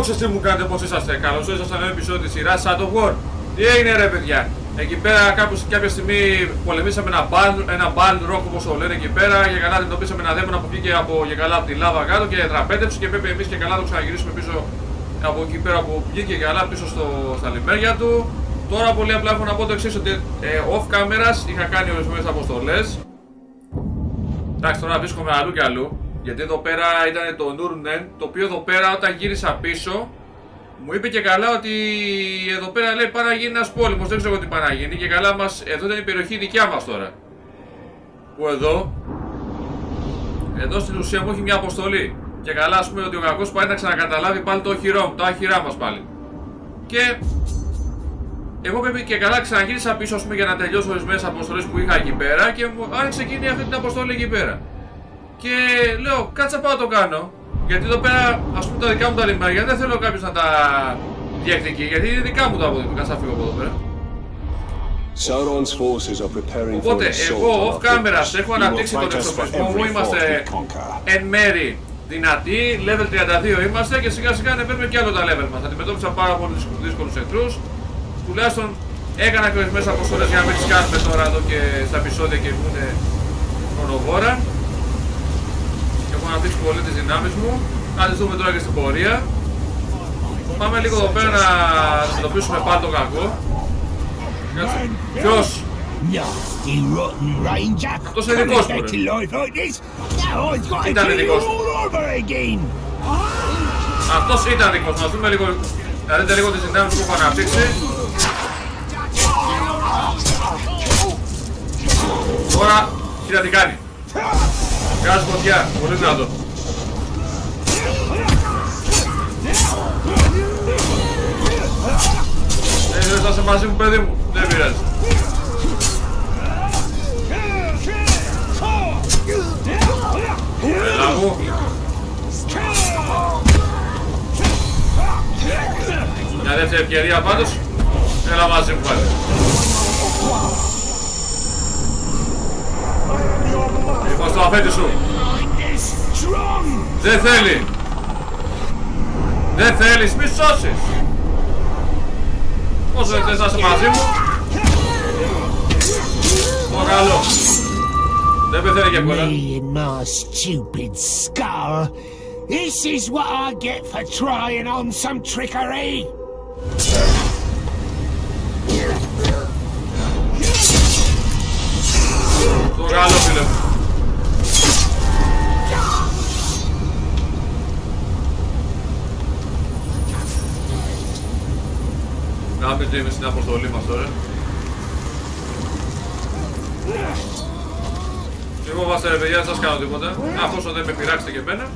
δόξα τι μου κάνετε, πώς είσαστε. Καλώς ήρθατε σε ένα επεισόδιο της σειράς Shadow War. Τι έγινε ρε παιδιά; Εκεί πέρα κάπως, κάποια στιγμή πολεμήσαμε ένα band, ένα band rock όπως το λένε εκεί πέρα και καλά αντιμετωπίσαμε ένα δαίμονα που βγήκε από, και καλά από τη λάβα κάτω και τραπέτεψε και πρέπει εμείς και καλά το ξαναγυρίσουμε πίσω από εκεί πέρα που βγήκε και καλά πίσω στο, στα λιμέρια του. Τώρα πολύ απλά έχω να πω το εξής ότι ε, off cameras είχα κάνει ορισμένες αποστολές. Εντάξει τώρα βρίσκομαι αλλού και αλλού. Γιατί εδώ πέρα ήταν το Nurnen, το οποίο εδώ πέρα όταν γύρισα πίσω μου είπε και καλά ότι εδώ πέρα λέει πάει να γίνει ένας πόλεμος. Δεν ξέρω τι πάει να γίνει. Και καλά μας, εδώ ήταν η περιοχή δικιά μας τώρα. Που εδώ, εδώ στην ουσία μου έχει μια αποστολή. Και καλά, ας πούμε ότι ο κακός πάει να ξανακαταλάβει πάλι το οχυρό το άχυρά μας πάλι. Και εγώ πρέπει και καλά ξαναγύρισα πίσω πούμε, για να τελειώσω ορισμένες αποστολές που είχα εκεί πέρα και μου άνοιξε εκείνη αυτή την αποστολή εκεί πέρα. Και λέω, κάτσα πάω το κάνω. Γιατί εδώ πέρα, ας πούμε, τα δικά μου τα λιμάρια δεν θέλω κάποιος να τα διεκδικεί. Γιατί είναι δικά μου τα αποδείγματα. Κάτσα φύγω από εδώ πέρα. Οπότε, εγώ off camera έχω αναπτύξει τον εξοπλισμό μου. Είμαστε εν μέρη δυνατοί. Level 32 είμαστε και σιγά σιγά ανεβαίνουμε και άλλο τα level μας. Αντιμετώπισα πάρα πολλούς δύσκολους εχθρούς. Τουλάχιστον έκανα και ορισμένες αποστολές για να μην τις κάνουμε τώρα εδώ και στα επεισόδια και βγουν χρονοβόρα αναπτύξει πολύ τις δυνάμεις μου. Να τις δούμε τώρα και στην πορεία. Πάμε λίγο εδώ πέρα να αντιμετωπίσουμε πάλι τον κακό. Ποιος; Αυτός είναι δικός μου Ήταν δικός μου; Αυτός ήταν δικός μου, να δούμε λίγο Να δείτε λίγο τις δυνάμεις που έχω αναπτύξει Τώρα, κοίτα τι κάνει Βγάζει φωτιά, πολύ δυνατό. Δεν θέλεις να είσαι μαζί μου παιδί μου, δεν πειράζει. Έλα μου. Μια δεύτερη ευκαιρία πάντως. Έλα μαζί μου πάλι. Λοιπόν, στο αφέντη σου. Δεν θέλει. Δεν θέλεις, μη σώσεις. Όσο δεν θες να είσαι μαζί μου. Το καλό. Δεν πεθαίνει και εύκολα. stupid skull. This is what I get for trying on some trickery. Να μην είμαι στην αποστολή μας τώρα. Μην φοβάστε ρε παιδιά, δεν σας κάνω τίποτα. Αφού δεν με πειράξετε και εμένα.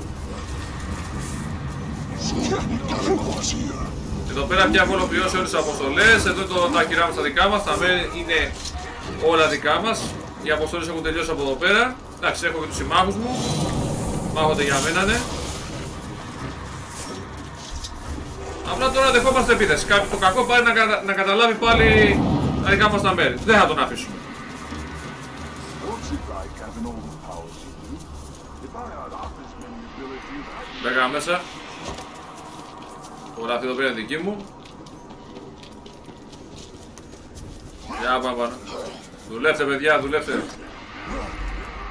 Εδώ πέρα πια έχω ολοκληρώσει όλες τις αποστολές. Εδώ το, τα κυρά μας τα δικά μας. Τα μέρη είναι όλα δικά μας. Οι αποστολές έχουν τελειώσει από εδώ πέρα. Εντάξει, έχω και τους συμμάχους μου. Μάχονται για μένα, ναι. Απλά τώρα δεχόμαστε επίθεση. Το κακό πάει να, κατα... να καταλάβει πάλι τα δικά μας τα μέρη. Δεν θα τον αφήσουμε. Μπέκα μέσα. Το γράφει εδώ πέρα δική μου. Για πάμε πάνω. Δουλεύτε παιδιά, δουλεύτε.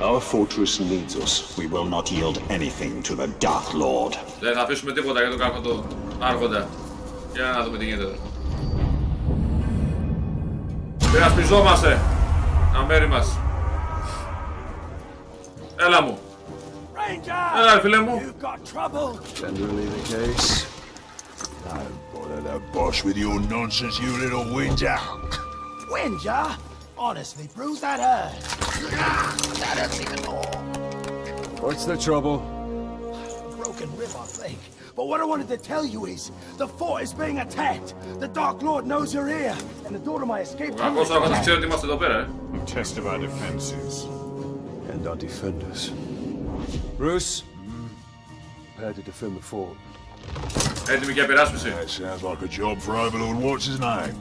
Our fortress needs us. We will not yield anything to the Dark Lord. Δεν θα αφήσουμε τίποτα για τον κακό το άρχοντα. Για να δούμε τι γίνεται εδώ. Περασπιζόμαστε. Τα μέρη μας. Έλα μου. Έλα φίλε μου. Generally the case. Don't bother the boss with your nonsense, you little whinger. Whinger? Honestly, Bruce, that hurt. That hurts even more. What's the trouble? Broken rib, I think. But what I wanted to tell you is, the fort is being attacked. The Dark Lord knows you're here, and the door to my escape. Ο κακός άρχοντας ξέρει ότι είμαστε εδώ πέρα, ε. A test of our defenses. And our defenders. Bruce, prepare to defend the fort. Έτοιμοι για περάσπιση. That sounds like a job for Overlord What's his name,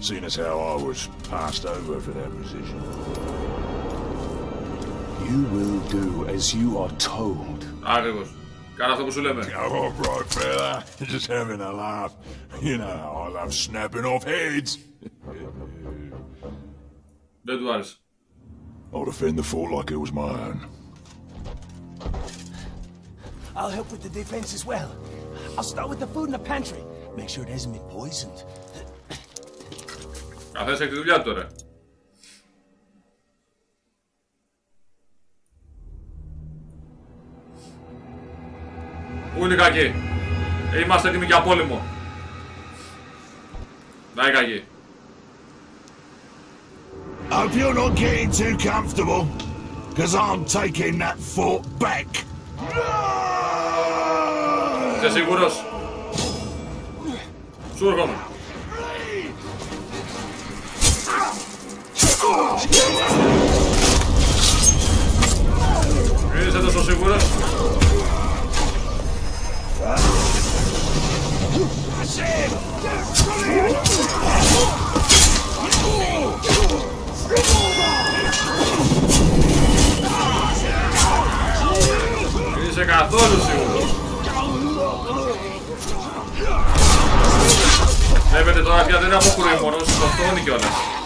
seeing as how I was passed over for that position. You will do as you are told. Ακριβώς. Κάνε αυτό που σου λέμε. Oh, right, fella. Just having a laugh. You know how I love snapping off heads. Δεν του άρεσε. I'll defend the fort like it was my own. I'll help with the defense as well. I'll start with the food in the pantry. Make sure it hasn't been poisoned. Καθένας έχεις τη δουλειά του τώρα. Πού είναι οι κακοί. Ε, Είμαστε έτοιμοι για πόλεμο. Να οι κακοί. Hope you're not getting too comfortable, because I'm taking that fort back. Είσαι σίγουρος; Σου έρχομαι. Είσαι τόσο σίγουρος. Είσαι καθόλου σίγουρος. Βλέπετε τώρα πια δεν είναι απόκρουη μόνο, σκοτώνει κιόλας.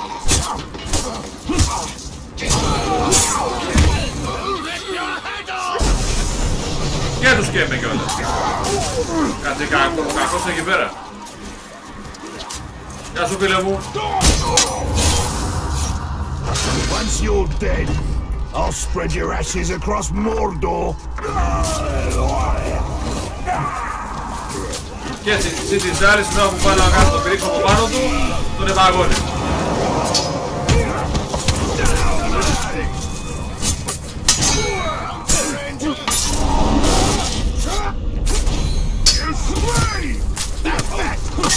Και τους καίμε κιόλας. Κάτσε κακό, κακός είναι εκεί πέρα. Γεια σου φίλε μου. Once you're dead, I'll spread your ashes across Mordor. Και έτσι, εσύ της άλλης την ώρα που πάει να κάνει το πηρίξω από πάνω του, τον επαγώνει.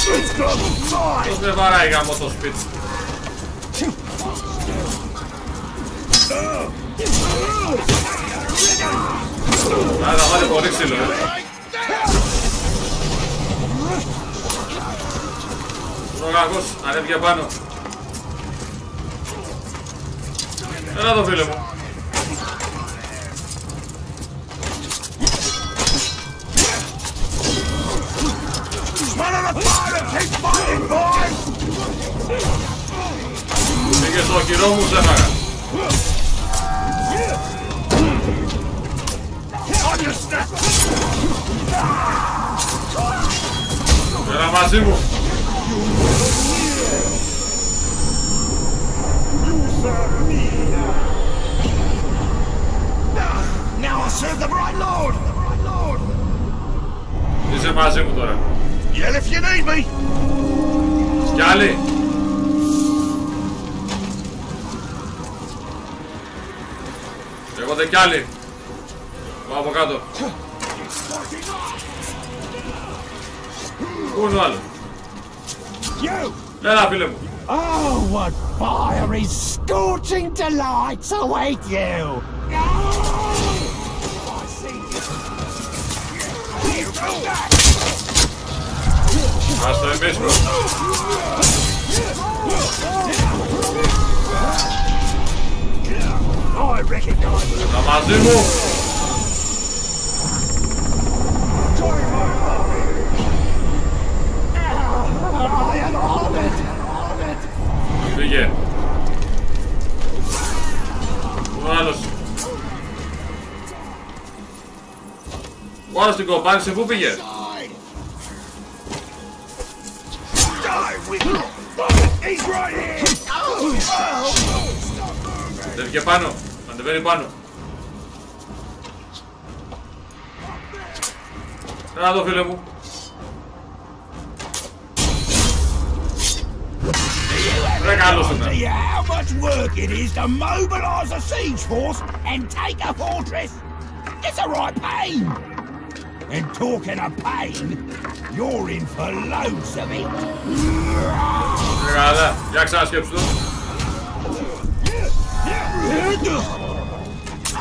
Πώς με βαράει γάμο το σπίτι. Α, θα βάλει πολύ ξύλο, ε. Ο κακός ανέβηκε πάνω. Έλα εδώ φίλε μου. Πήγε στο κυρό μου, σε έφαγα. Έλα μαζί μου. Now I'll serve the right lord. Είσαι μαζί μου τώρα. Yell if you need me. Κι άλλοι. Έρχονται κι άλλοι. Πάω από κάτω. Πού είναι ο άλλος. You! Έλα φίλε μου. Oh, what fiery, scorching delights await you! Ας το εμείς I recognize Τα μαζί μου. Πήγε. Ο άλλος. Ο άλλος την κομπάνισε, πού πήγε; He's right here. Δεν βγήκε πάνω. Ανεβαίνει πάνω. Έλα εδώ φίλε μου. Ρε καλώς ήταν. See how much work it is to mobilize a siege force and take a fortress. It's a right pain. And talking of pain, you're in for loads of it. Καλά, για ξανασκέψου το.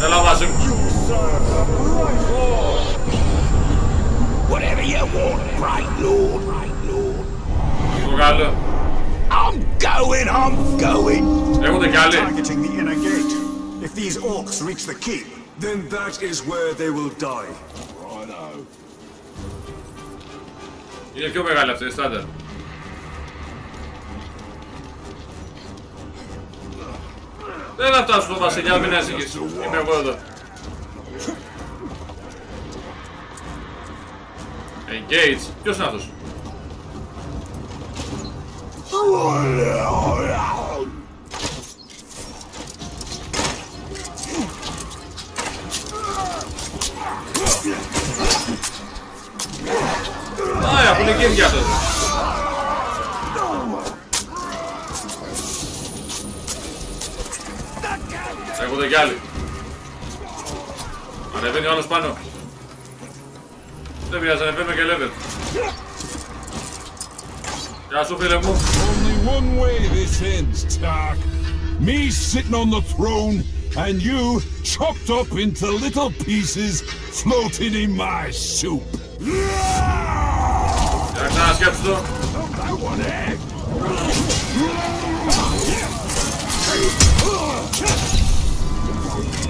Nella va su. Whatever you want, right lord, right lord. Go Kalle. I'm going, I'm going. There go Kalle. Targeting the inner gate. If these orcs reach the keep, then that is where they will die. Righto. Yine köpek alası Esad'ın. Δεν θα φτάσω στο βασιλιά, μην ανησυχείς. Είμαι εγώ εδώ. Engage. Ποιος είναι αυτός; Α, που είναι εκεί για αυτός. Έρχονται κι άλλοι. Ανεβαίνει ο άλλος πάνω. Δεν πειράζει, ανεβαίνουμε και level. Γεια σου φίλε μου. Only one way this ends, Tark. Me sitting on the throne and you chopped up into little pieces floating in my soup. Για ξανασκέψου το.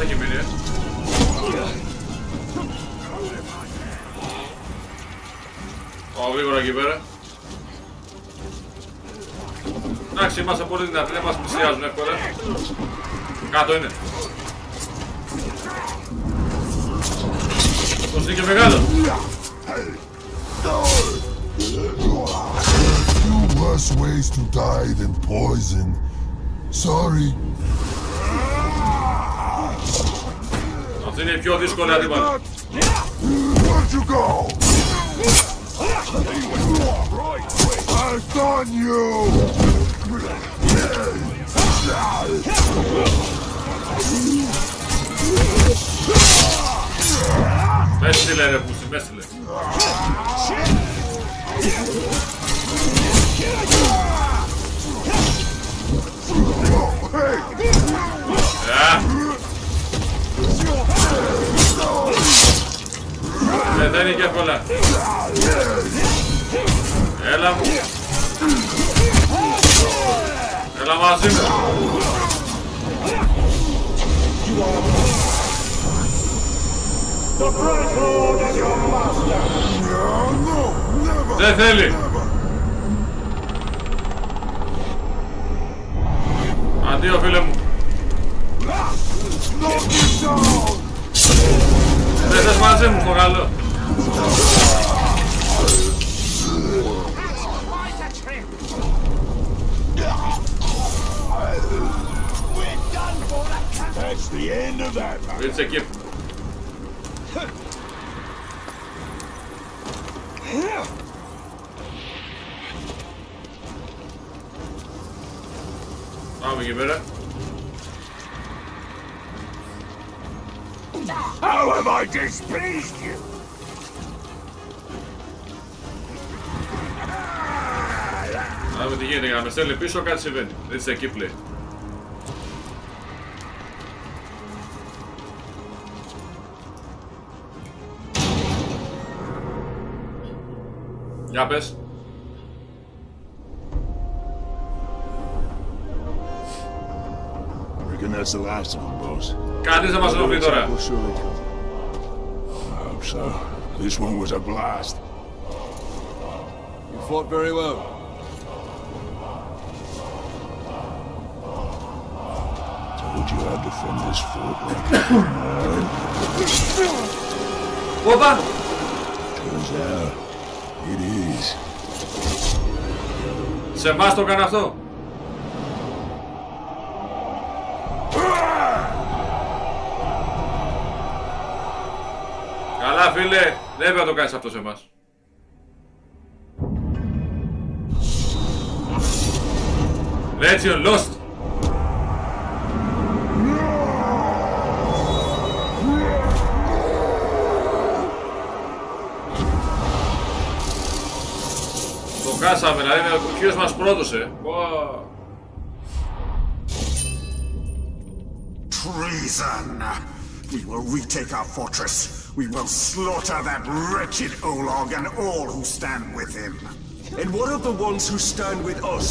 yours. Άλλος ένας έχει μείνει. ε. Πάω γρήγορα εκεί πέρα. Εντάξει, είμαστε πολύ δυνατοί, δεν μας πλησιάζουν εύκολα. Κάτω είναι. Πως είναι και μεγάλο. Few worse ways to die than poison. Sorry. Αυτή είναι η πιο δύσκολη αντίπαλη. Where'd you go? I've done you! Με στείλε ρε πούσι, με στείλε. Α. Ε, δεν είναι και εύκολα. Έλα μου. Έλα μαζί μου. Δεν θέλει. Αντίο φίλε μου. Δεν θες μαζί μου, χωραλό. That's the end of that. man. It's a gift. Πάμε εκεί πέρα. How have I displeased you? Να δούμε τι γίνεται για να με στέλνει πίσω, κάτι συμβαίνει. It's a key play. Για πες. Reckon that's the last of them, boss. Κανείς δεν μας ενοχλεί τώρα. We'll surely I hope so. This one was a blast. You fought very well. Told you I'd defend this fort like Όπα! Turns out it is. Σε εμάς το έκανε αυτό. Φίλε, δεν έπρεπε να το κάνεις αυτό σε εμάς. Legion lost. Το χάσαμε, δηλαδή ο κύριος μας πρόδωσε. Πω. Treason! We will retake our fortress. We will slaughter that wretched Olog and all who stand with him. And what of the ones who stand with us?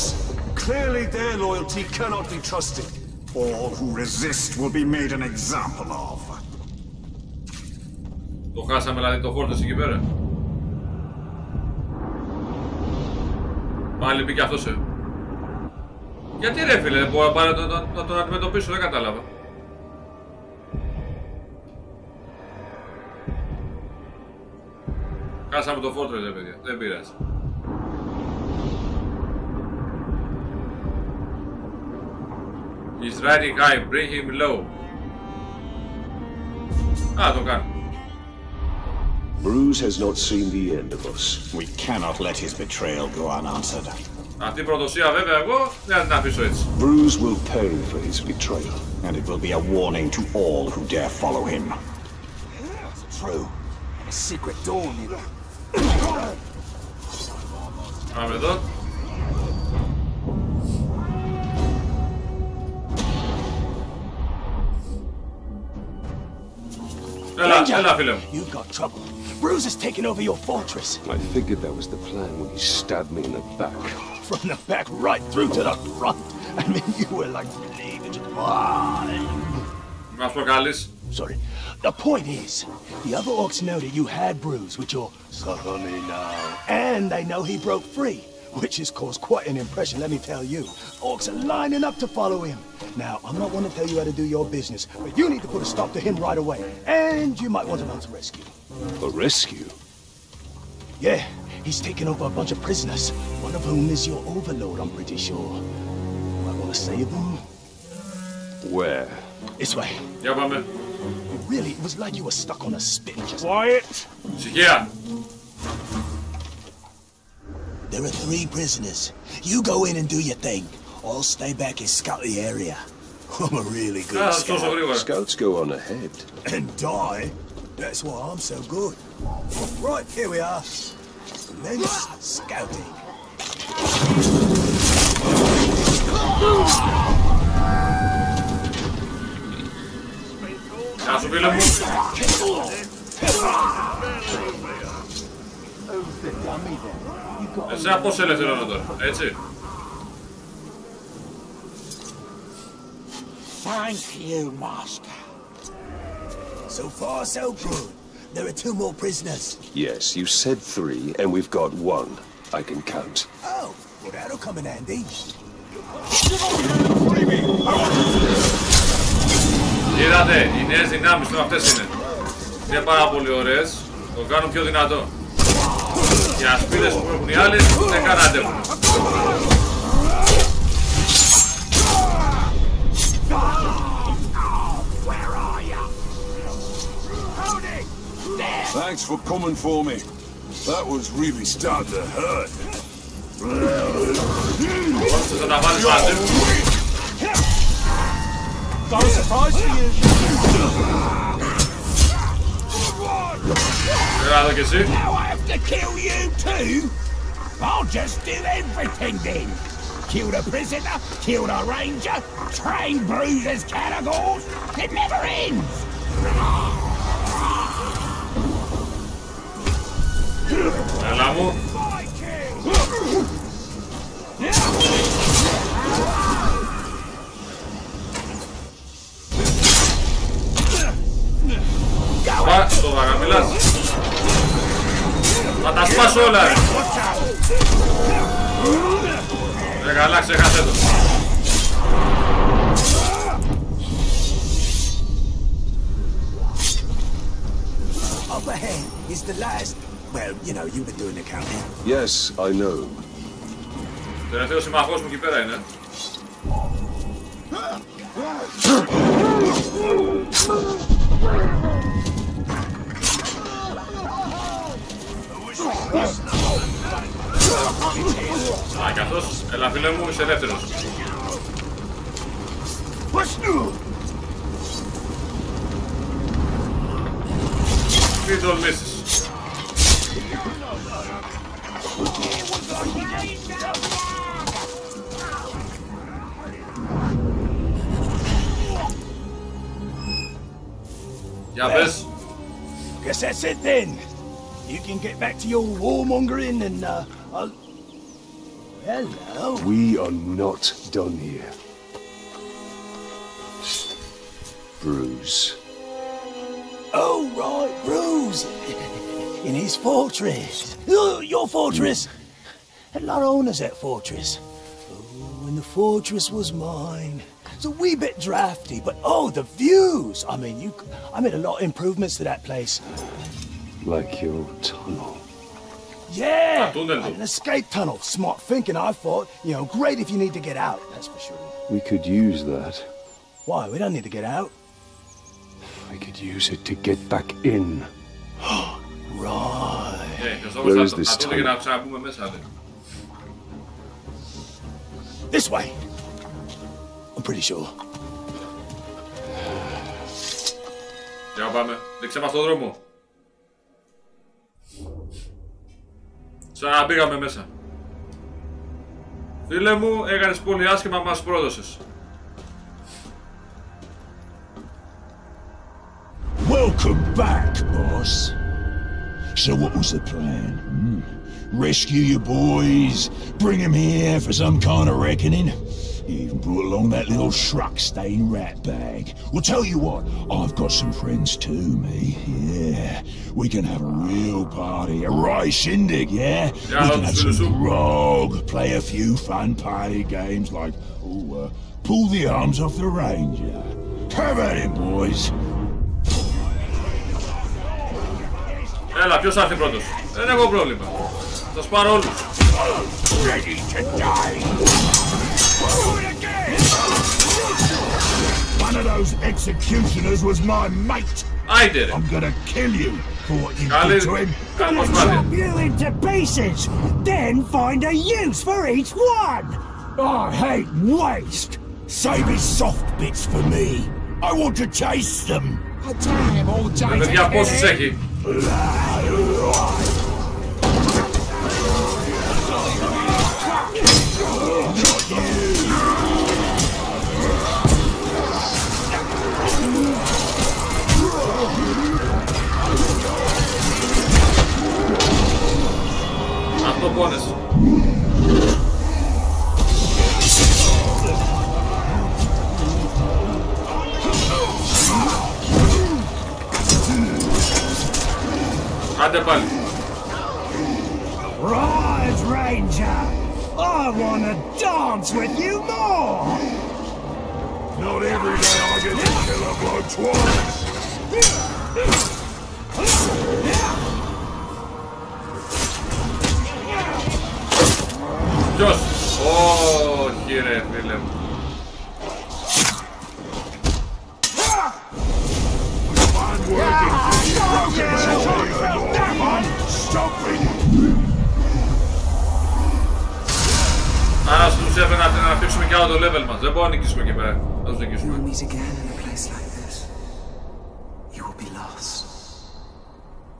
Clearly their loyalty cannot be trusted. All who resist will be made an example of. Το χάσαμε δηλαδή το φόρτος εκεί πέρα. Πάλι μπήκε αυτός ε. Γιατί ρε φίλε, δεν μπορώ να, να, να τον αντιμετωπίσω, δεν κατάλαβα. Χάσαμε το φόρτο ρε παιδιά, δεν πειράζει. He's riding high, bring him low. Α, το κάνω. Bruce has not seen the end of us. We cannot let his betrayal go unanswered. Αυτή η προδοσία βέβαια εγώ δεν θα την αφήσω έτσι. Bruce will pay for his betrayal. And it will be a warning to all who dare follow him. True. A secret door near Mamy look. Ranger, you've got trouble. Bruce has taken over your fortress. I figured that was the plan when he stabbed me in the back. From the back right through to the front. I mean, you were like "Leave to the mind. Masz Sorry. The point is, the other orcs know that you had bruise, which you're suffer me now. And they know he broke free, which has caused quite an impression, let me tell you. Orcs are lining up to follow him. Now, I'm not one to tell you how to do your business, but you need to put a stop to him right away. And you might want to mount a rescue. A rescue? Yeah, he's taken over a bunch of prisoners, one of whom is your overlord, I'm pretty sure. Do I want to save them? Where? This way. Yeah, Really, it was like you were stuck on a spit. Quiet! Yeah. There are three prisoners. You go in and do your thing. I'll stay back and scout the area. I'm a really good ah, scout. Scouts go on ahead. And die? That's why I'm so good. Right, here we are. Immense scouting. Γεια σου φίλε μου. Εσένα πώς ελευθερώνω τώρα, έτσι. Thank you, Master. So far, so good. There are two more prisoners. Yes, you said three, and we've got one. I can count. Oh, well, that'll come in handy. Είδατε, οι νέες δυνάμεις τώρα αυτές είναι. Είναι πάρα πολύ ωραίες, το κάνουν πιο δυνατό. Οι ασπίδες που έχουν οι άλλοι δεν καν αντέχουν. Thanks for coming for me. That was really starting to hurt. Θα Not a surprise for You're out of the. Now I have to kill you too. I'll just do everything then. Kill the prisoner, kill the ranger, train bruisers, cannibals. It never ends. El amo. Πα, το βαγαμιλάς. Θα τα σπάσω όλα, ρε. Ρε καλά, ξέχασε το. A upper hand is the last. Well, you know, you've been doing the counting. Yes, I know. Τελευταίο συμμαχός μου εκεί πέρα είναι. Α, και αυτός, έλα φίλε μου, είσαι ελεύθερος. Μην τολμήσεις. Yeah, Well, guess that's it then. You can get back to your warmongering and, uh, I'll... Hello? We are not done here. Bruce. Oh, right, Bruce. In his fortress. Your fortress. Had a lot of owners, that fortress. Oh, and the fortress was mine. It's a wee bit drafty, but oh, the views! I mean, you, I made a lot of improvements to that place. Like your tunnel. Yeah! Like an escape tunnel. Smart thinking, I thought. You know, great if you need to get out, that's for sure. We could use that. Why? We don't need to get out. We could use it to get back in. right. Yeah, Where is this tunnel? This way! I'm pretty sure. Για να πάμε. Δείξε μας τον δρόμο. Ξαναμπήγαμε μέσα. Φίλε μου, έκανες πολύ άσχημα, μας πρόδωσες. Welcome back, boss. So what was the plan? Hmm? Rescue your boys, bring them here for some kind of reckoning? You even brought along that little Shruck-stained rat bag. Well, tell you what, I've got some friends too, me. Yeah, we can have a real party, a right shindig, yeah? Yeah, we can have absolutely. some grog, play a few fun party games like, oh, uh, pull the arms off the ranger. Have at it, boys. Έλα, ποιος θα έρθει πρώτος. Δεν έχω πρόβλημα. Θα τους πάρω όλους. Ready to die. One of those executioners was my mate. I did it. I'm gonna kill you for what you did to him. I'm gonna chop you into pieces, then find a use for each one. I hate waste. Save his soft bits for me. I want to chase them. I don't have all day.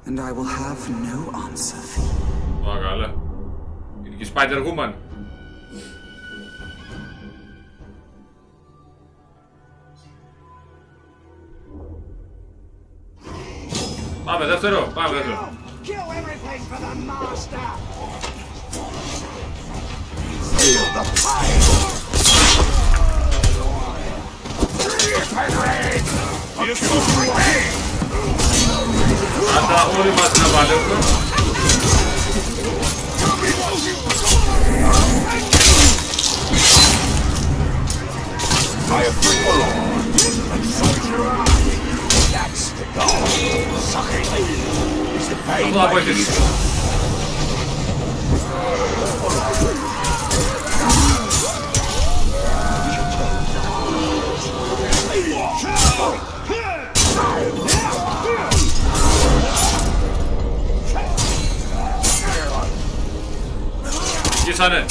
And I will have no answer for you. Ω, καλά. Είναι και η Spider-Woman. Πάμε δεύτερο, πάμε δεύτερο. Kill everything for the master. I am That's the goal. Sucking is the pain. Come on. Αρχίσανε.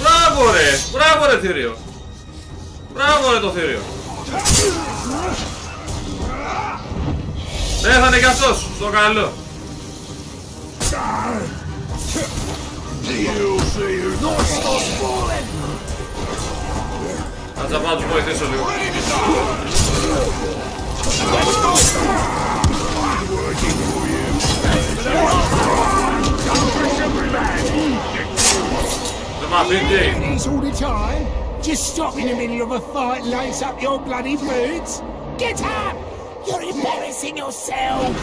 Μπράβο ρε, μπράβο ρε θηρίο. Μπράβο ρε το θηρίο. Πέθανε κι αυτός, στο καλό. Θα πάω να τους βοηθήσω λίγο. The my big day. These all the time? Just stop in the middle of a fight and lace up your bloody boots? Get up! You're embarrassing yourself!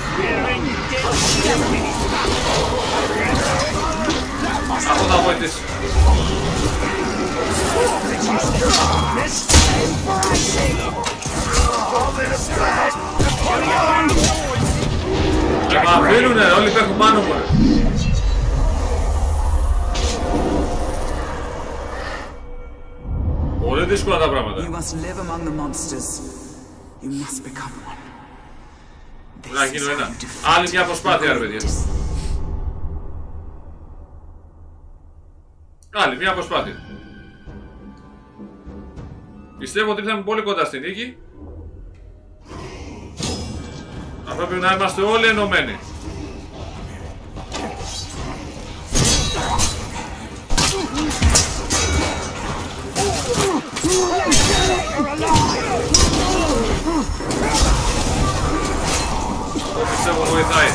Αυτό θα βοηθήσει. Και μ' αφήνουνε, όλοι πέφτουν πάνω μου. Πολύ δύσκολα τα πράγματα. You must live among the monsters. You must become one. Πρέπει να γίνω ένα. Άλλη μια προσπάθεια, ρε παιδιά. Άλλη μια προσπάθεια. Πιστεύω ότι ήρθαμε πολύ κοντά στην νίκη. Θα πρέπει να είμαστε όλοι ενωμένοι. Το πιστεύω βοηθάει.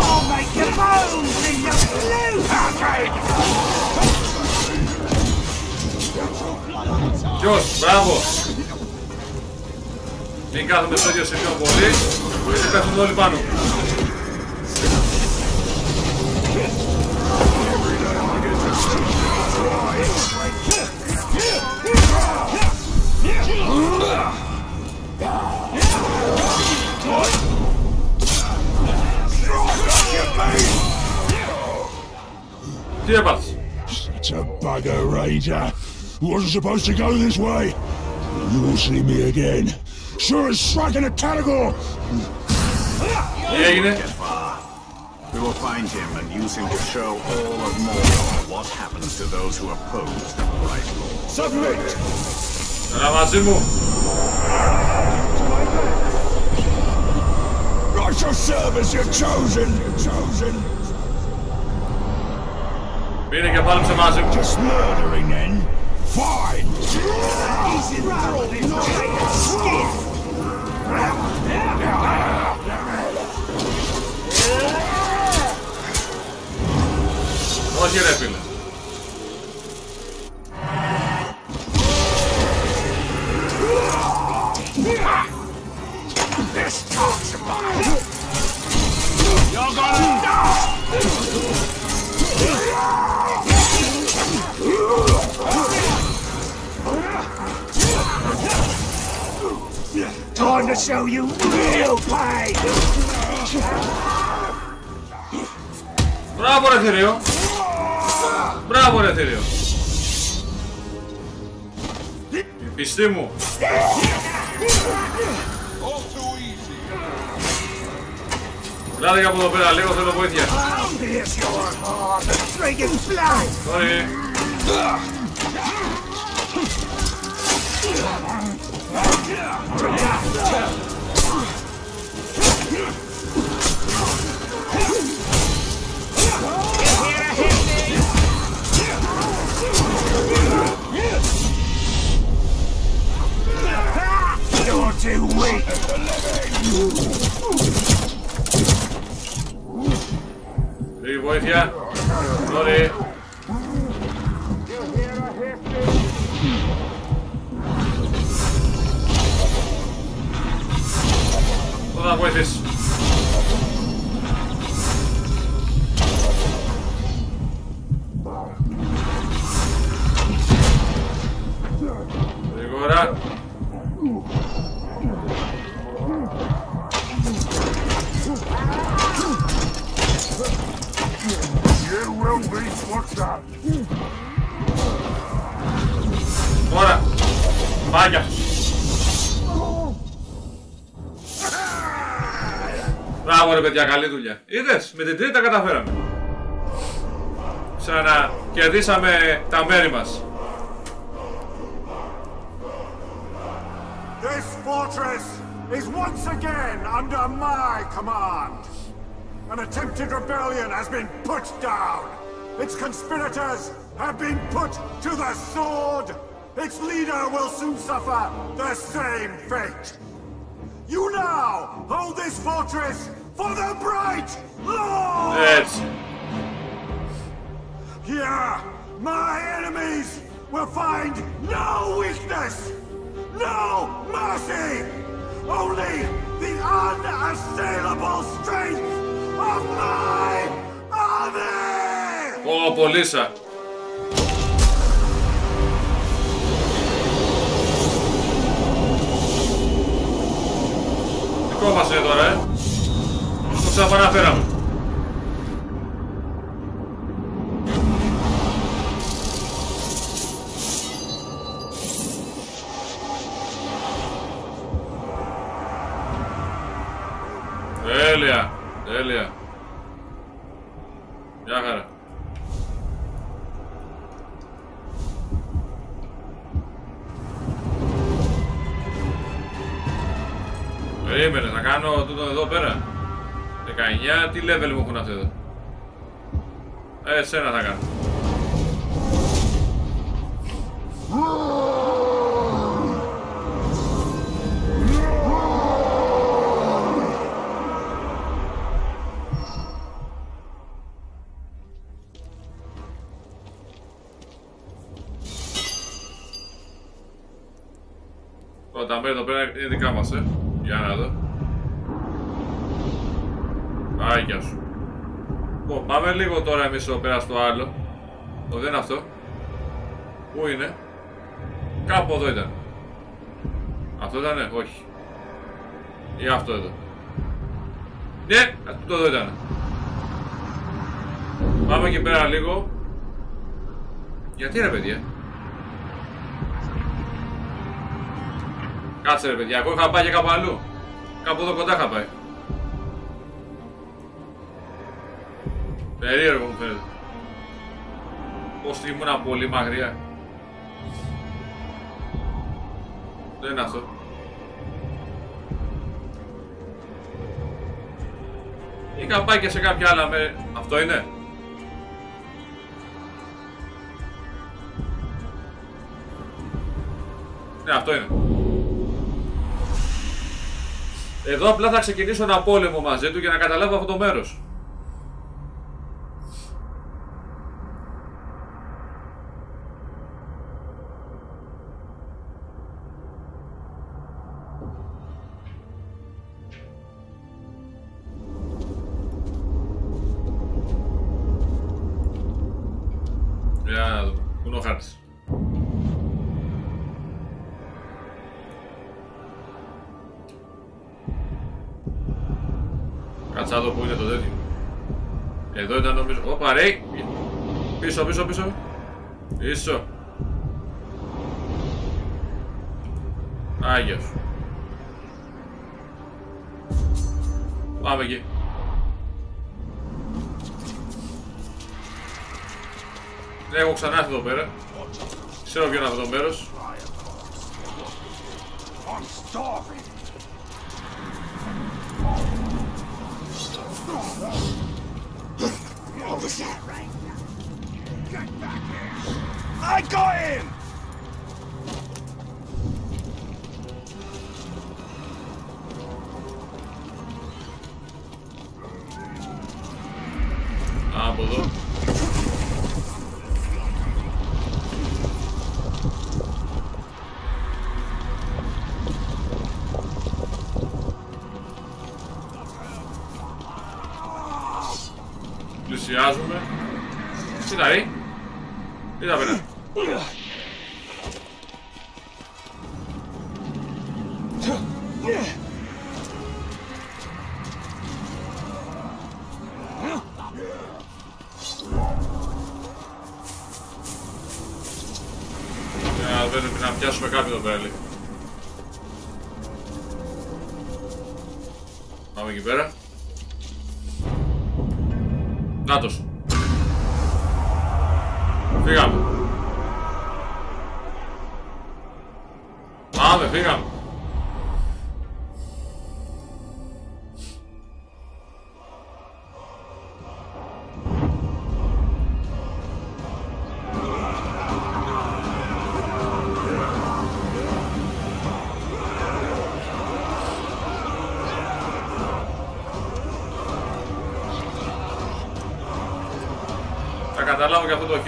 I'll make your bones in your blue Ποιος, μπράβο. Μην κάθομαι στο ίδιο σημείο πολύ, γιατί πέφτουν όλοι πάνω. danger. Wasn't supposed to go this way. You will see me again. Sure as striking a tentacle! Yeah, you know. We will find him and use him to show all of Mordor what happens to those who oppose the right law. Submit! Namazimu! Right your service, you're chosen! You're chosen! Weniger Palmschamasche. Just murdering then? Fine! He's enthralled in Titan's skin! Chodź je lepimy. This talks about You're gonna die! Time to show you real pain! Μπράβο ρε θηρίο. Μπράβο ρε θηρίο. Η πιστή μου. Λάδε και από εδώ πέρα, λίγο θέλω βοήθεια. Here's your heart, the dragon's blood! Sorry. too weak. Leave with ya. Bloody. Nada, pues es παιδιά, καλή δουλειά. Είδες, με την τρίτα καταφέραμε. Σαν να κερδίσαμε τα μέρη μας. This fortress is once again under my command. An attempted rebellion has been put down. Its conspirators have been put to the sword. Its leader will soon suffer the same fate. You now hold this fortress for the Bright Lord! Έτσι. Here, my enemies will find no weakness, no mercy, only the unassailable strength of my army! Ω, πολύσα. Δικό μας είναι τώρα, ε. Το ξαναπαναφέραμε. Τέλεια, τέλεια. Μια χαρά. Περίμενες, θα κάνω τούτο εδώ πέρα. 19, τι level μου έχουν αυτοί εδώ; Ε, εσένα θα κάνω. Τώρα τα μέρη εδώ πέρα είναι δικά μας, ε. Για να δω. Άγια σου. Λοιπόν, πάμε λίγο τώρα εμείς εδώ πέρα στο άλλο. Το δεν είναι αυτό. Πού είναι; Κάπου εδώ ήταν. Αυτό ήτανε, όχι. Ή αυτό εδώ. Ναι, αυτό εδώ ήταν. Πάμε εκεί πέρα λίγο. Γιατί ρε παιδιά; Κάτσε ρε παιδιά, εγώ είχα πάει και κάπου αλλού. Κάπου εδώ κοντά είχα πάει. Περίεργο μου φαίνεται. Πως ήμουνα πολύ μακριά. Δεν είναι αυτό. Είχα πάει και σε κάποια άλλα με... Αυτό είναι; Ναι, αυτό είναι. Εδώ απλά θα ξεκινήσω ένα πόλεμο μαζί του για να καταλάβω αυτό το μέρος. Άγιος. Πάμε εκεί. Ναι, έχω ξανά έρθει εδώ πέρα. Ξέρω ποιο είναι αυτό το μέρος. I'm starving. What was that? Get back here! I got him! đấy bây giờ phải là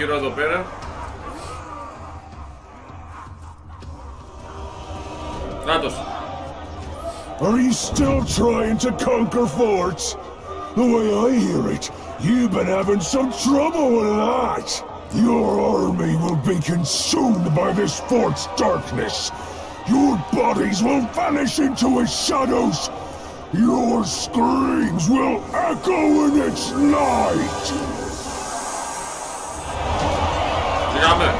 quiero Are you still trying to conquer forts? The way I hear it, you've been having some trouble with that. Your army will be consumed by this fort's darkness. Your bodies will vanish into its shadows. Your screams will echo in its night drama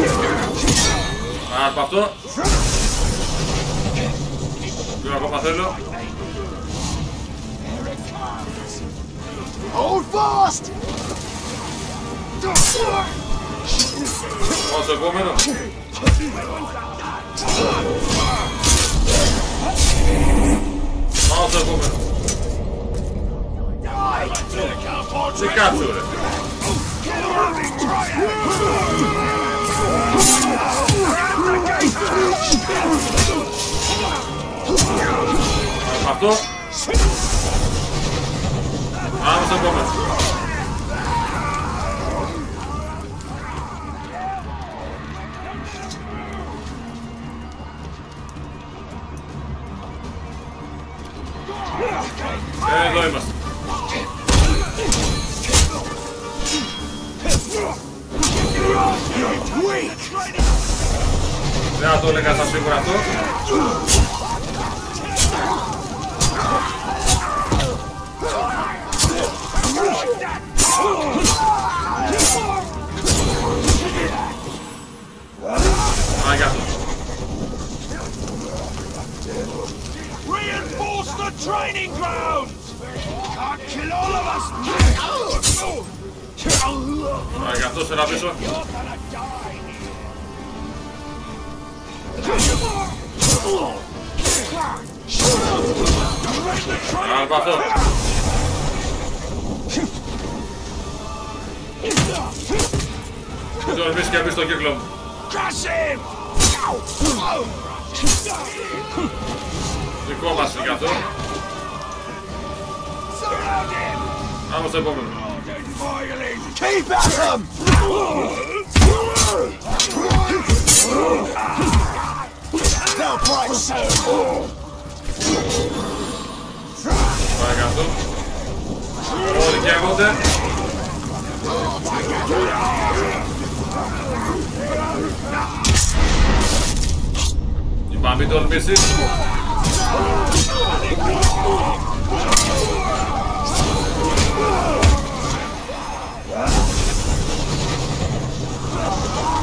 Α, από αυτό. Λίγο ακόμα θέλω. Hold fast! Πάω στο επόμενο. Πάω στο επόμενο. Τι κάτσου ρε. ありがうございます。Δεν θα το έλεγα στα σίγουρα αυτό. Α, για αυτό. Reinforce the training grounds! Can't kill all of us! Α, για αυτό σε ένα πίσω. Α, από αυτό. Και τώρα μπεις και μπεις στο κύκλο μου. Crush him! Δικό μας είναι και αυτό. Surround him! Πάμε στο επόμενο. Keep at 'em! The help right soon. Πάει και αυτό. Όλοι καίγονται. Είπα μην τολμήσεις.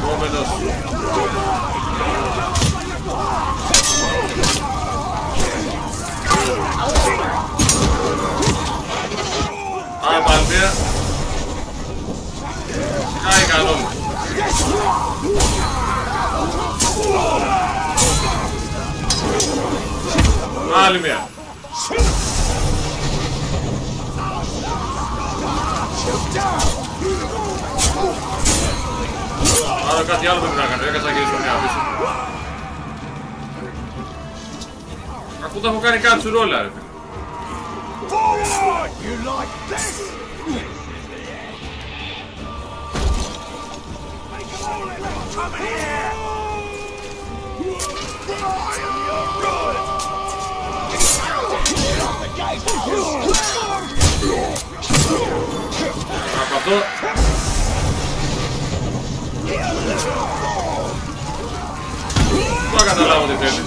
Επόμενος. Άρα πάλι μία. Κάει καλό. Άλλη μία. Άρα κάτι άλλο πρέπει να κάνω. Έκατσα και στο μια Αφού τα έχω κάνει κάτι σου ρόλα, ρε φίλε. Forward! You like this? Come here! Brian, you're good! Get off the gate! Από αυτό. Δεν καταλάβω τι θέλεις.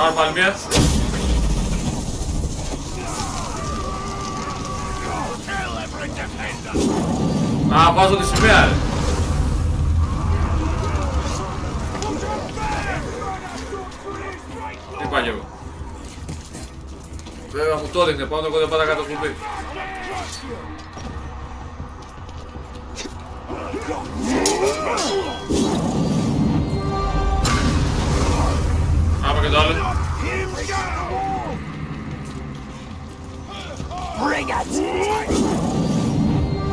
Άρα πάλι μία. Α, βάζω τη σημαία, ρε. Τι είπα κι εγώ. Βέβαια μου το έδειχνε, πάνω εγώ δεν πάω κάτω κουμπί. Άμα Tama Gonzalez. Bring it!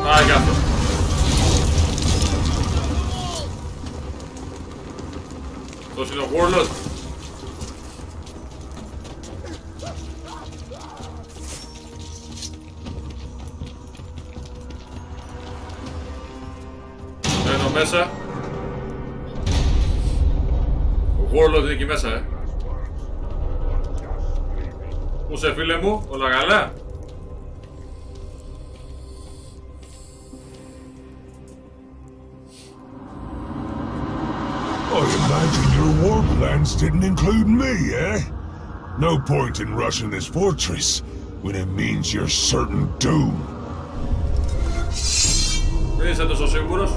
I got this. So she's a warlord. Zijn er nog messen? Warlord in je messen, hè? Πού σε φίλε μου, όλα καλά. I imagine your war plans didn't include me, eh? No point in rushing this fortress when it means your certain doom. Δεν είσαι τόσο σίγουρος.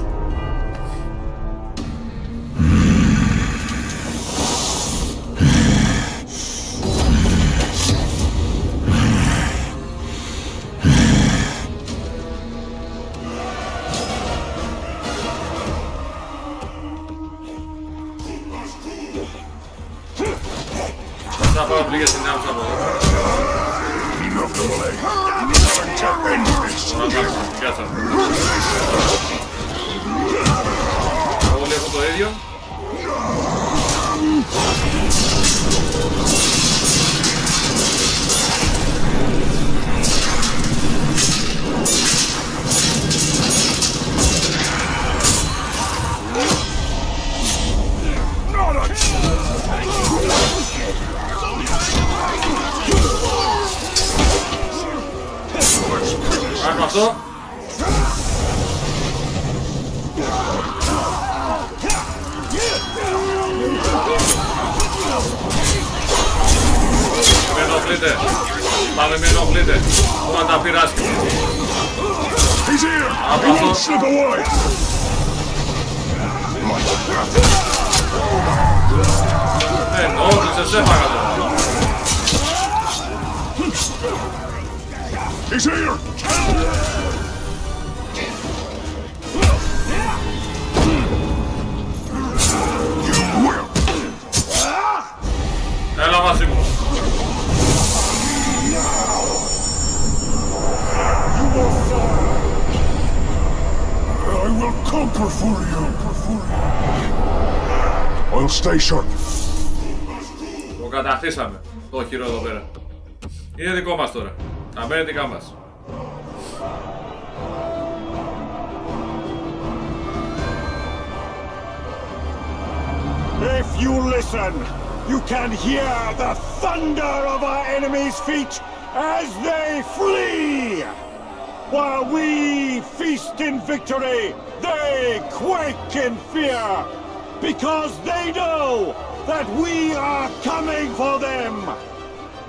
Ενοχλείτε. Πάμε με ενοχλείτε. Πού να τα πειράσει. He's here! Up, He up, won't up. slip away! Ε, ενόχλησες, έφαγα το. He's here! conquer for you. I'll stay sharp. Το κατακτήσαμε το χειρό εδώ πέρα. Είναι δικό μας τώρα. Τα μένει δικά μας. If you listen, you can hear the thunder of our enemies' feet as they flee. While we feast in victory, they quake in fear because they know that we are coming for them.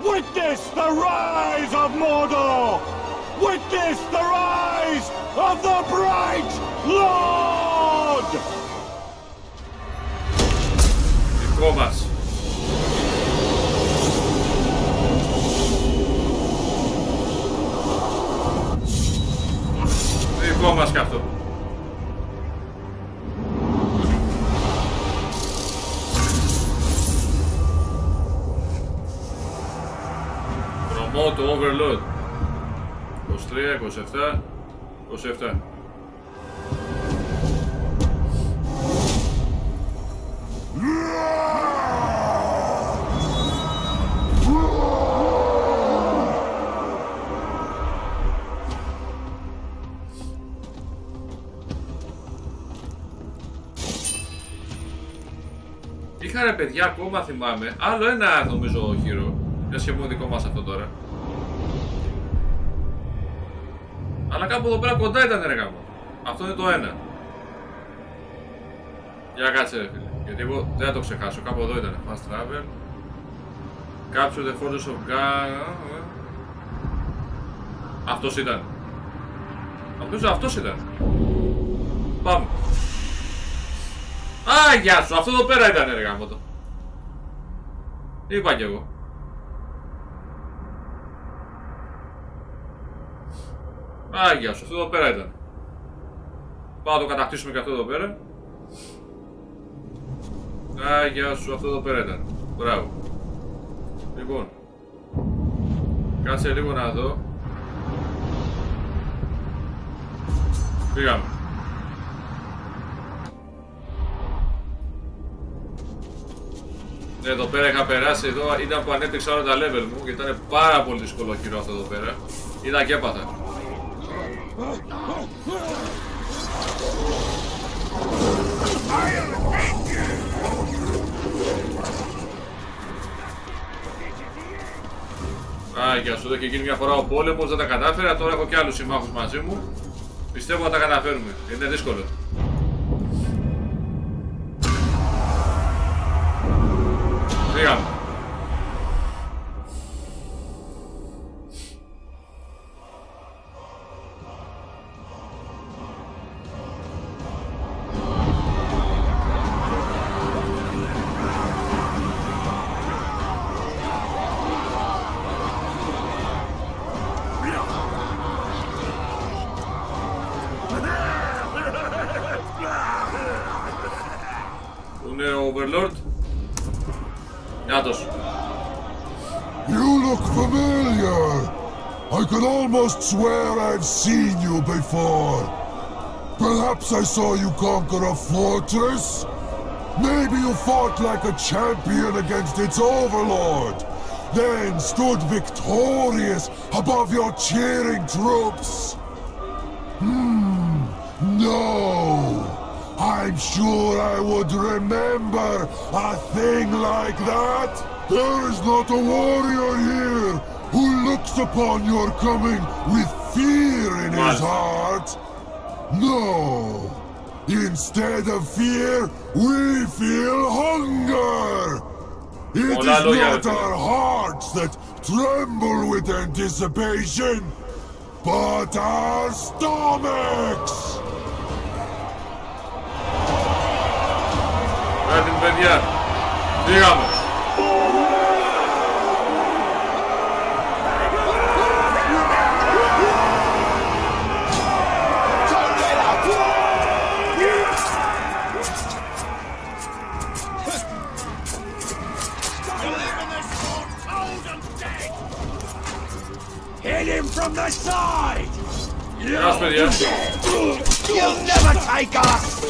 Witness the rise of Mordor! Witness the rise of the Bright Lord! Comas. Comas, Captain. Μας κι αυτό. Χρωμό του Overload. 23, 27, 27. Είχα ρε παιδιά ακόμα θυμάμαι. Άλλο ένα νομίζω γύρο. Για σχεδόν δικό μας αυτό τώρα. Αλλά κάπου εδώ πέρα κοντά ήταν ρε γάμο. Αυτό είναι το ένα. Για κάτσε ρε φίλε. Γιατί εγώ δεν θα το ξεχάσω. Κάπου εδώ ήταν. Fast travel. Capture the photos of gun. Αυτός ήταν. Νομίζω αυτός ήταν. Πάμε. Α, γεια σου. Αυτό εδώ πέρα ήταν ρε γάμο το. Είπα κι εγώ. Α, γεια σου. Αυτό εδώ πέρα ήταν. Πάω να το κατακτήσουμε και αυτό εδώ πέρα. Α, γεια σου. Αυτό εδώ πέρα ήταν. Μπράβο. Λοιπόν. Κάτσε λίγο να δω. Πήγαμε. Εδώ πέρα είχα περάσει εδώ, ήταν που ανέπτυξα όλα τα level μου και ήταν πάρα πολύ δύσκολο χειρό αυτό εδώ πέρα. Είδα και έπαθα. Α, για σου, εδώ και γίνει μια φορά ο πόλεμος, δεν τα κατάφερα, τώρα έχω και άλλους συμμάχους μαζί μου. Πιστεύω θα τα καταφέρουμε, είναι δύσκολο. Φύγαμε. I could almost swear I've seen you before. Perhaps I saw you conquer a fortress? Maybe you fought like a champion against its overlord, then stood victorious above your cheering troops. Hmm, no. I'm sure I would remember a thing like that. There is not a warrior here who looks upon your coming with fear in his heart. No! Instead of fear, we feel hunger! It is not our hearts that tremble with anticipation, but our stomachs! Hadi ben yer. with you. You'll never take us!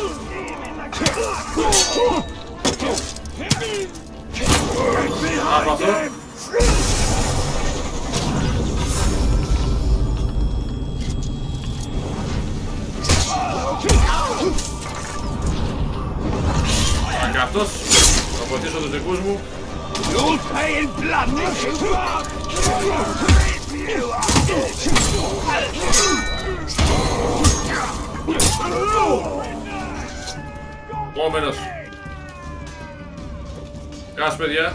You'll pay in blood you! More minutes. Gas with you.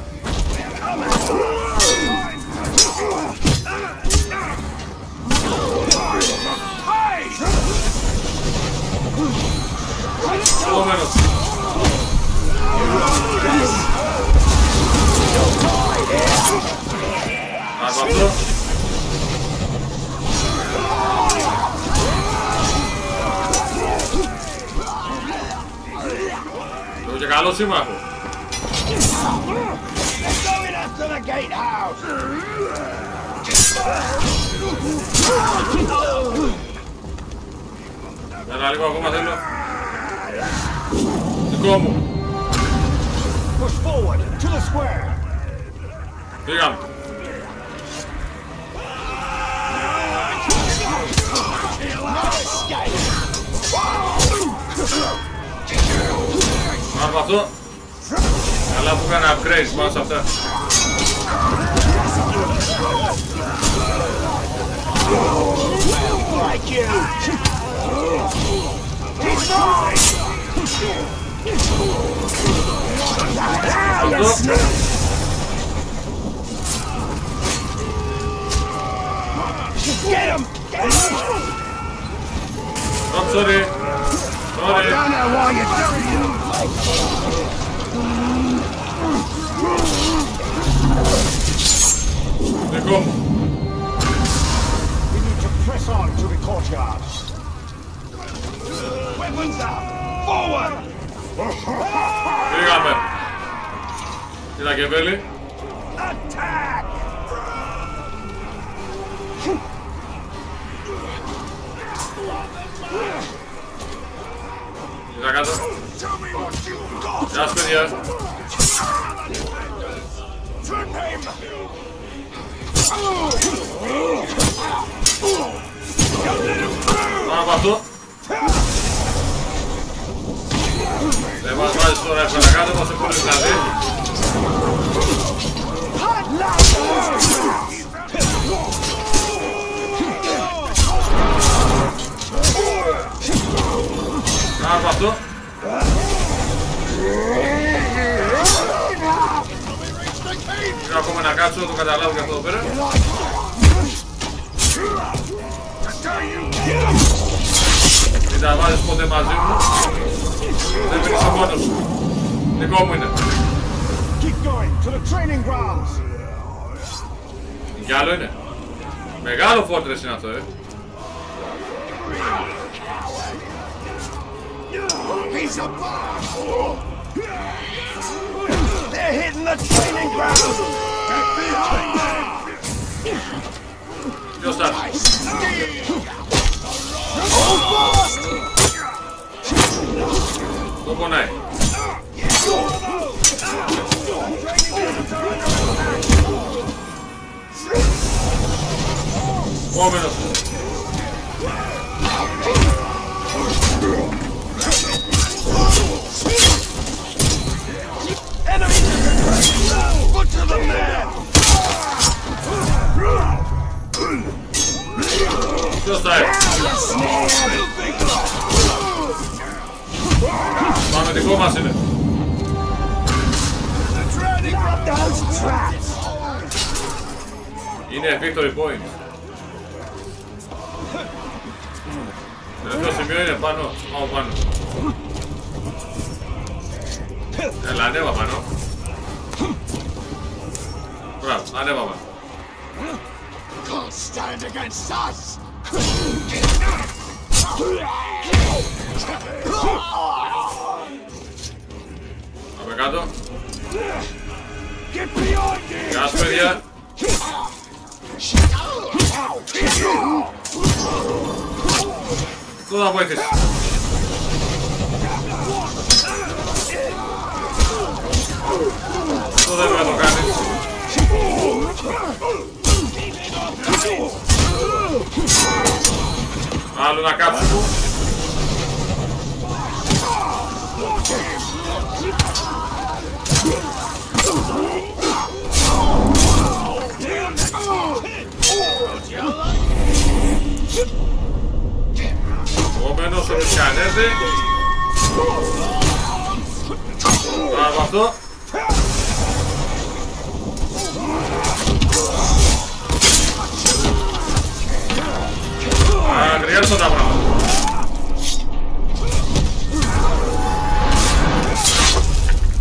Four Battlefield rifle. They're after the gatehouse. Como? Push forward to the square. Obrigado. No escape. Πάρ' αυτό. Καλά που έκανα upgrade πάνω σε αυτά. Like you! Αυτό. Get him! Stop, sorry. Sorry. don't know why you're doing it! They're gone. We need to press on to the courtyard. Weapons up! Forward! Dígame. Mira que pele. Attack! Mira, gata. That's with you. Ah, matou. Levanta mais floresta na casa, você pode entrar dele. não matou. Από αυτό. Πρέπει ακόμα να κάτσω, να το καταλάβω και αυτό εδώ πέρα. Μην τα βάζεις ποτέ μαζί μου. Δεν μείνεις μόνος σου. Δικό μου είναι. Keep going, to the training grounds. Κι άλλο είναι. Μεγάλο φόρτρες είναι αυτό, ε. He's of bomb! They're hitting the training ground! Just that. Look on that. One minute. Just like. Mamy tylko maszynę. Lanet baba no? Bravo, lanet baba. Can't stand against us. Ha peccato. Αυτό θα βοήθησε. Αυτό δεν πρέπει να το κάνεις. Άλλο να κάψω. Επόμενος ο Ρισκανέζη. Μπράβο αυτό. A criar sota bravo.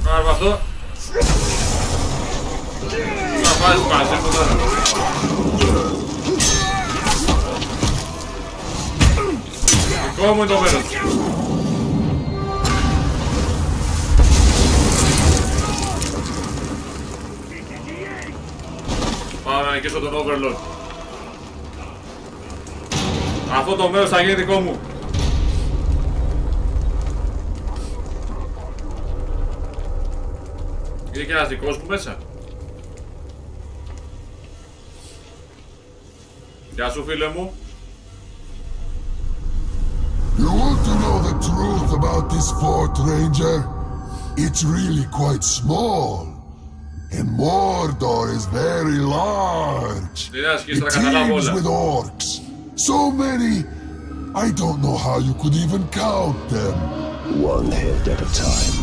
Una arbazo. Una palpa, se puto. ¿Cómo y no menos? Ay, que eso no, Overlord. Αυτό το μέρος θα γίνει δικό μου. Είναι και ένας δικός μου μέσα. Γεια σου φίλε μου. You want to know the truth about this fort, Ranger? It's really quite small. And Mordor is very large. It teems with orcs. So many, I don't know how you could even count them. One head at a time.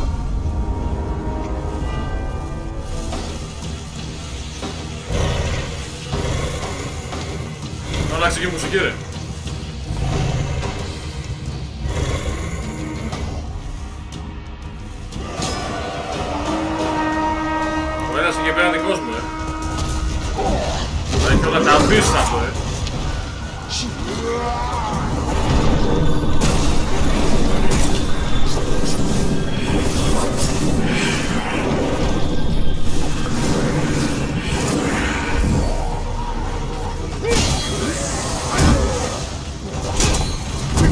Να αλλάξει και η μουσική ρε. Ο ένας εκεί πέρα δικός μου, ε. Θα έχει όλα τα μπίστα αυτό, ε.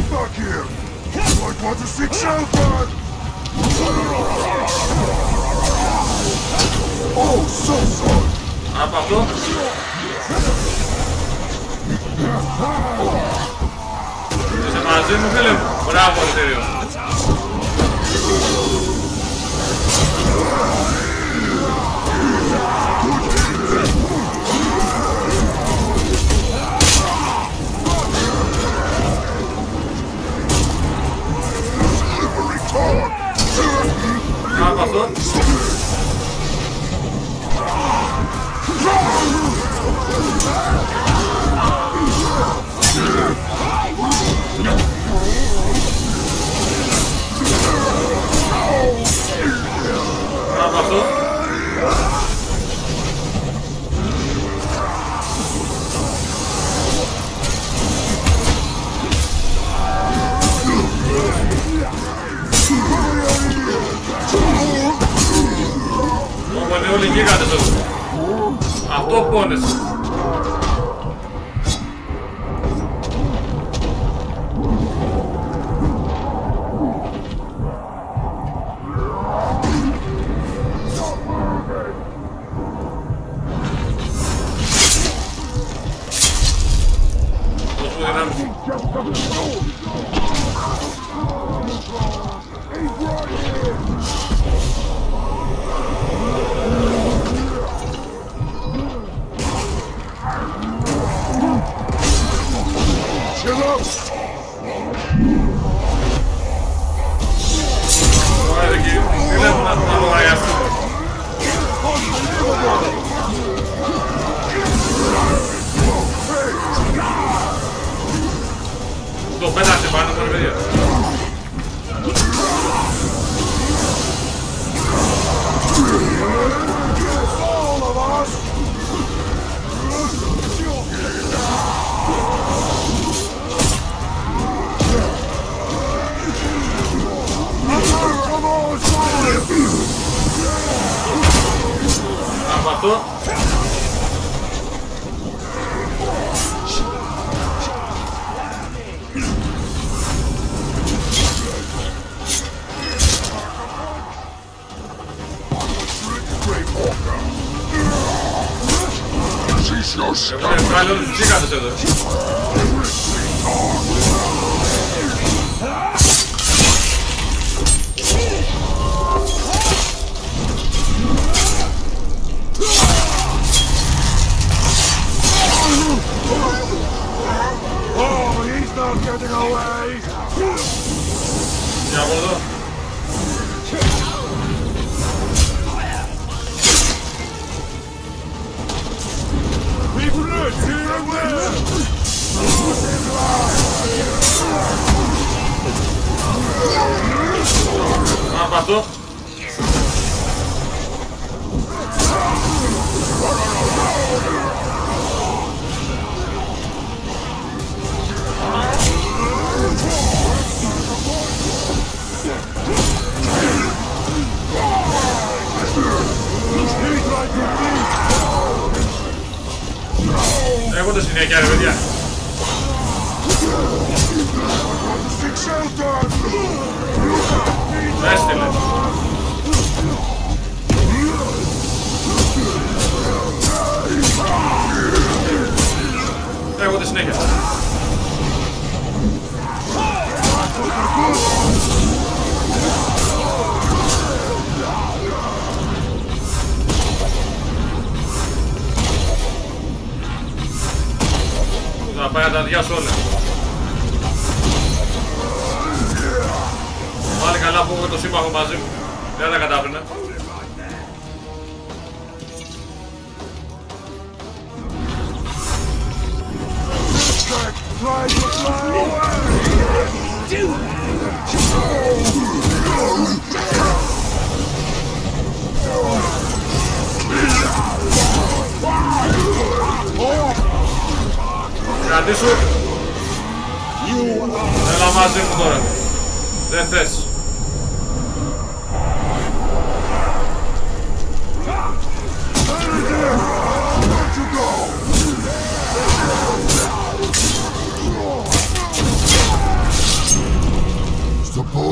Back here! Like what a six-year-old Είσαι μαζί μου φίλε μου. Μπράβο Ελευθερίο. Όλοι γίγαντες εδώ. Αυτό πόνεσαι. Πάλι καλά που έχω το σύμμαχο μαζί μου. Δεν τα κατάφερνα. Try to fly away! Κρατήσου. Έλα μαζί μου τώρα. Δεν θες.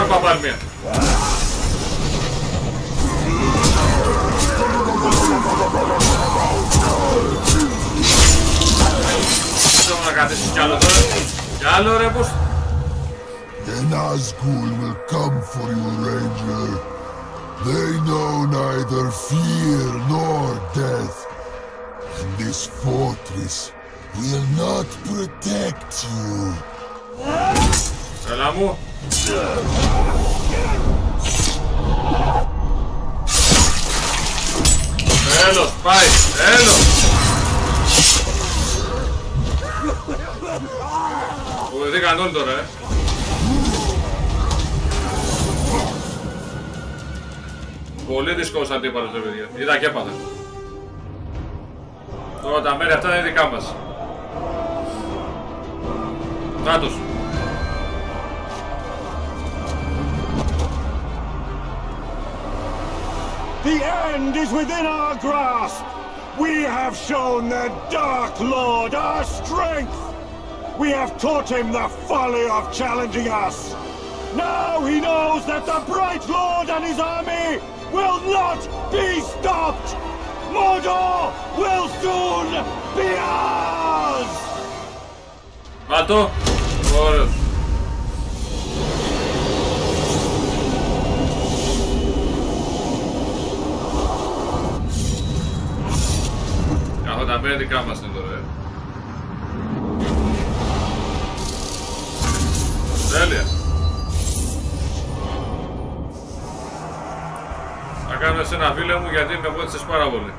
Agora com a The Nazgul will come for you, Ranger. They know neither fear nor death. And this fortress will not protect you. Salamu. Τέλος, πάει, τέλος. Φοβηθήκαν όλοι τώρα, ε. Πολύ δύσκολος αντίπαλος, ρε παιδιά. Είδα και έπαθα. Τώρα τα μέρη αυτά είναι δικά μας. Νάτος. The end is within our grasp! We have shown the Dark Lord our strength! We have taught him the folly of challenging us! Now he knows that the Bright Lord and his army will not be stopped! Mordor will soon be ours! Mato? Αυτά τα μέρη δικά μας είναι τώρα, ε. Τέλεια. Θα κάνω εσένα φίλε μου γιατί με βοήθησες πάρα πολύ.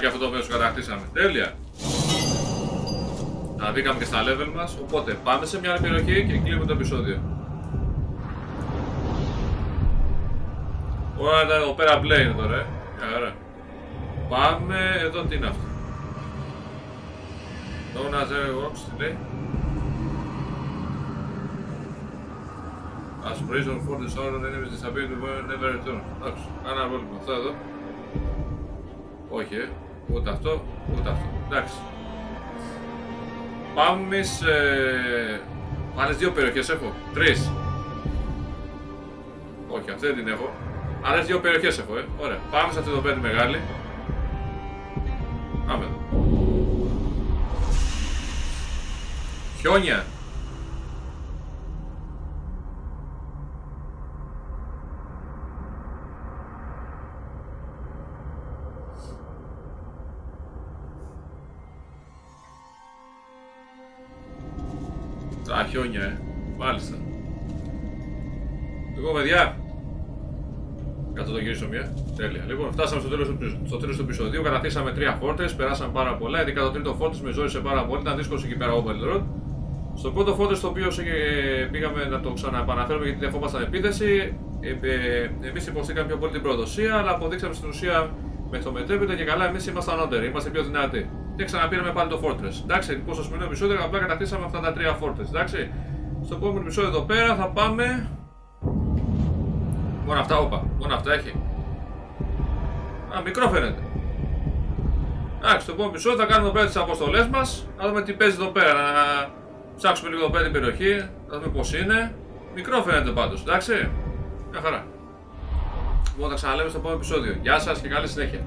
Και αυτό το οποίο σου κατακτήσαμε. Τέλεια. Να μπήκαμε και στα level μας, οπότε πάμε σε μια άλλη περιοχή και κλείνουμε το επεισόδιο. Ωραία, εδώ πέρα μπλε είναι τώρα, ε. Ωραία. Πάμε, εδώ τι είναι αυτό; Known as Works, τι λέει. As prison for the soul of enemies disappear will never return. Εντάξει, κάνα πρόβλημα. Αυτό εδώ. Όχι, ε. Ούτε αυτό, ούτε αυτό. Εντάξει. Πάμε σε... Άλλες δύο περιοχές έχω. Τρεις. Όχι, αυτή δεν την έχω. Άλλες δύο περιοχές έχω, ε. Ωραία. Πάμε σε αυτή εδώ πέρα τη μεγάλη. Πάμε εδώ. Χιόνια. Τα χιόνια, ε. Μάλιστα. Λοιπόν, παιδιά. Κάτω το γυρίσω μία. Τέλεια. Λοιπόν, φτάσαμε στο τέλος στο τέλος του επεισοδίου. Καταθήσαμε τρία φόρτε, περάσαμε πάρα πολλά. Ειδικά το τρίτο φόρτε με ζόρισε πάρα πολύ. Ήταν δύσκολο εκεί πέρα Overlord. Στο πρώτο φόρτε το οποίο πήγαμε να το ξαναεπαναφέρουμε γιατί δεχόμασταν επίθεση. Ε, ε, Εμείς υποστήκαμε πιο πολύ την προδοσία, αλλά αποδείξαμε στην ουσία με το μετέπειτα και καλά εμείς ήμασταν ανώτεροι, είμαστε πιο δυνατοί. Και ξαναπήραμε πάλι το Fortress. Εντάξει, λοιπόν, στο σημερινό επεισόδιο απλά κατακτήσαμε αυτά τα τρία Fortress. Εντάξει. Στο επόμενο επεισόδιο εδώ πέρα θα πάμε. Μόνο αυτά, όπα. Μόνο αυτά έχει. Α, μικρό φαίνεται. Εντάξει, στο επόμενο επεισόδιο θα κάνουμε εδώ πέρα τις αποστολές μας. Να δούμε τι παίζει εδώ πέρα. Να ψάξουμε λίγο εδώ πέρα την περιοχή. Να δούμε πώς είναι. Μικρό φαίνεται πάντως, εντάξει. Μια χαρά. Λοιπόν, θα ξαναλέμε στο επόμενο επεισόδιο. Γεια σας και καλή συνέχεια.